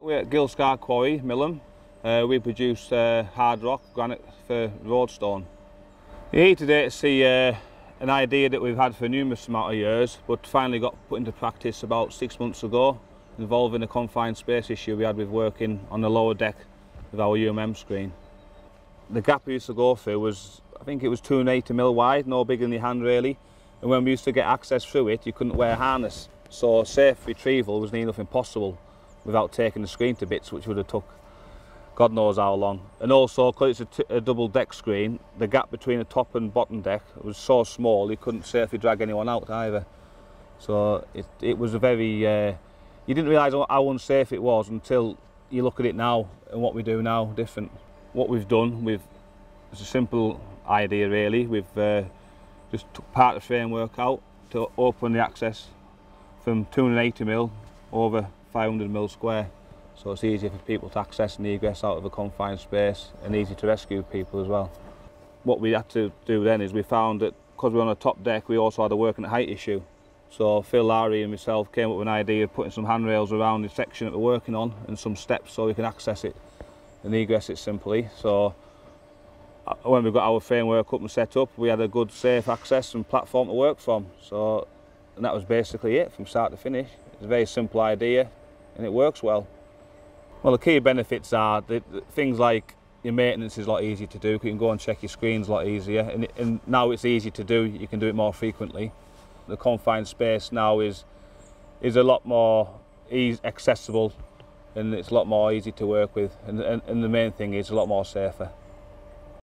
We're at Ghyll Scaur Quarry, Millom. Uh, we produce uh, hard rock, granite for roadstone. We're here today to see uh, an idea that we've had for numerous amount of years, but finally got put into practice about six months ago, involving a confined space issue we had with working on the lower deck of our UMM screen. The gap we used to go through was, I think it was 280 mil wide, no bigger than your hand really, and when we used to get access through it, you couldn't wear a harness, so safe retrieval was near enough impossible without taking the screen to bits, which would have took God knows how long. And also, because it's a, double deck screen, the gap between the top and bottom deck was so small you couldn't safely drag anyone out either. So it, it was a very, uh, you didn't realise how unsafe it was until you look at it now and what we do now different. What we've done, we've, it's a simple idea really, we've uh, just took part of the framework out to open the access from 280 mil over 500 mil square so it's easier for people to access and egress out of a confined space and easy to rescue people as well. What we had to do then is we found that because we we're on a top deck we also had a working height issue so Phil Lowry and myself came up with an idea of putting some handrails around the section that we're working on and some steps so we can access it and egress it simply. So uh, when we got our framework up and set up we had a good safe access and platform to work from so and that was basically it from start to finish. It's a very simple idea and it works well. Well, the key benefits are that things like your maintenance is a lot easier to do. You can go and check your screens a lot easier, and, and now it's easy to do. You can do it more frequently. The confined space now is is a lot more easy, accessible, and it's a lot more easy to work with. And, and, and the main thing is a lot more safer.